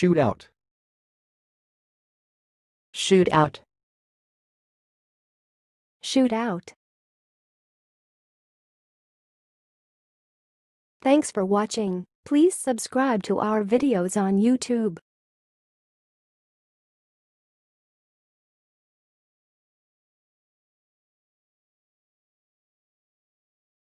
Shoot out! Shoot out! Shoot out! Thanks for watching. Please subscribe to our videos on YouTube.